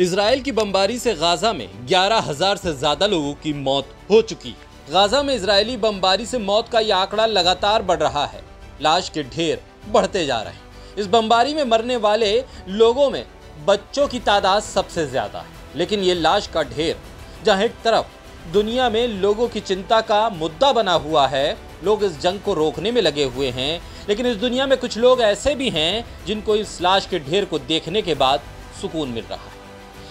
Israel की बमबारी से गाजा में 11,000 से ज़्यादा लोगों की मौत हो चुकी। गाजा में इसराइली बमबारी से मौत का यह आंकड़ा लगातार बढ़ रहा है। लाश के ढेर बढ़ते जा रहे हैं। इस बमबारी में मरने वाले लोगों में बच्चों की तादाद सबसे ज़्यादा है। लेकिन ये लाश का ढेर जहाँ एक तरफ़ दुनिया में लोगों की चिंता का मुद्दा बना हुआ है लोग इस जंग को रोकने में लगे हुए हैं। लेकिन इस दुनिया में कुछ लोग ऐसे भी हैं जिनको इस लाश के ढेर को देखने के बाद सुकून मिल रहा है।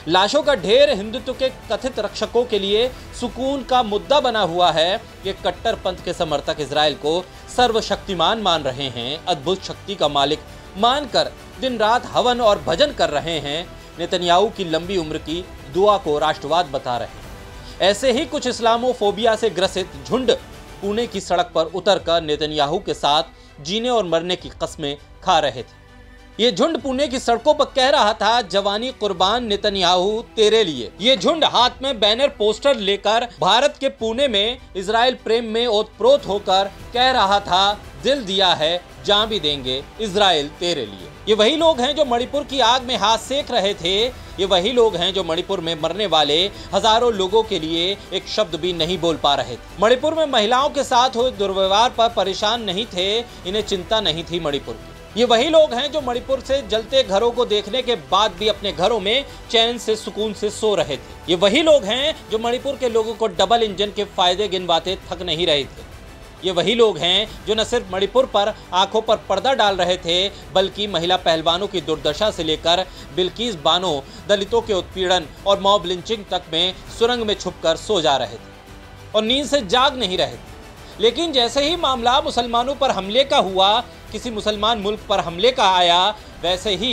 लाशों का ढेर हिंदुत्व के कथित रक्षकों के लिए सुकून का मुद्दा बना हुआ है। ये कट्टर पंथ के समर्थक इसराइल को सर्वशक्तिमान मान रहे हैं। अद्भुत शक्ति का मालिक मानकर दिन रात हवन और भजन कर रहे हैं। नेतन्याहू की लंबी उम्र की दुआ को राष्ट्रवाद बता रहे हैं। ऐसे ही कुछ इस्लामोफोबिया से ग्रसित झुंड पुणे की सड़क पर उतरकर नेतन्याहू के साथ जीने और मरने की कस्में खा रहे थे। ये झुंड पुणे की सड़कों पर कह रहा था, जवानी कुर्बान नेतन्याहू तेरे लिए। ये झुंड हाथ में बैनर पोस्टर लेकर भारत के पुणे में इसराइल प्रेम में ओतप्रोत होकर कह रहा था, दिल दिया है जहाँ भी देंगे इसराइल तेरे लिए। ये वही लोग हैं जो मणिपुर की आग में हाथ सेक रहे थे। ये वही लोग हैं जो मणिपुर में मरने वाले हज़ारों लोगों के लिए एक शब्द भी नहीं बोल पा रहे थे। मणिपुर में महिलाओं के साथ हुए दुर्व्यवहार पर परेशान नहीं थे, इन्हें चिंता नहीं थी मणिपुर की। ये वही लोग हैं जो मणिपुर से जलते घरों को देखने के बाद भी अपने घरों में चैन से, सुकून से सो रहे थे। ये वही लोग हैं जो मणिपुर के लोगों को डबल इंजन के फ़ायदे गिनवाते थक नहीं रहे थे। ये वही लोग हैं जो न सिर्फ़ मणिपुर पर आँखों पर पर्दा डाल रहे थे, बल्कि महिला पहलवानों की दुर्दशा से लेकर बिल्किस बानो, दलितों के उत्पीड़न और मॉब लिंचिंग तक में सुरंग में छुपकर सो जा रहे थे और नींद से जाग नहीं रहे थे। लेकिन जैसे ही मामला मुसलमानों पर हमले का हुआ किसी मुसलमान मुल्क पर हमले का आया, वैसे ही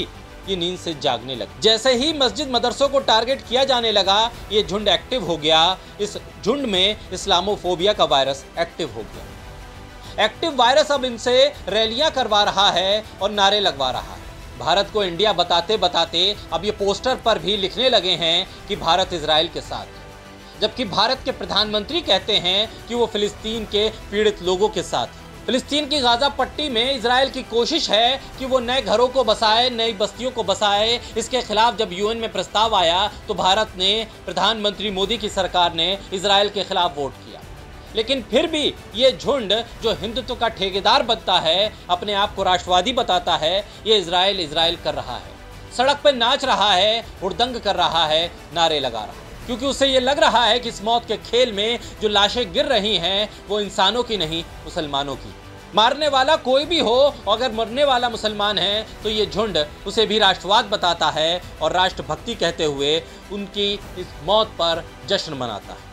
ये नींद से जागने लगे। जैसे ही मस्जिद मदरसों को टारगेट किया जाने लगा, ये झुंड एक्टिव हो गया। इस झुंड में इस्लामोफोबिया का वायरस एक्टिव हो गया। एक्टिव वायरस अब इनसे रैलियाँ करवा रहा है और नारे लगवा रहा है। भारत को इंडिया बताते बताते अब ये पोस्टर पर भी लिखने लगे हैं कि भारत इसराइल के साथ जबकि भारत के प्रधानमंत्री कहते हैं कि वो फिलिस्तीन के पीड़ित लोगों के साथ फिलिस्तीन की गाजा पट्टी में इसराइल की कोशिश है कि वो नए घरों को बसाए, नई बस्तियों को बसाए। इसके खिलाफ जब यूएन में प्रस्ताव आया तो भारत ने, प्रधानमंत्री मोदी की सरकार ने इसराइल के खिलाफ वोट किया। लेकिन फिर भी ये झुंड जो हिंदुत्व का ठेकेदार बनता है, अपने आप को राष्ट्रवादी बताता है, ये इसराइल इसराइल कर रहा है। सड़क पर नाच रहा है, हुड़दंग कर रहा है, नारे लगा रहा है। क्योंकि उसे ये लग रहा है कि इस मौत के खेल में जो लाशें गिर रही हैं, वो इंसानों की नहीं, मुसलमानों की। मारने वाला कोई भी हो, अगर मरने वाला मुसलमान है तो ये झुंड उसे भी राष्ट्रवाद बताता है और राष्ट्रभक्ति कहते हुए उनकी इस मौत पर जश्न मनाता है।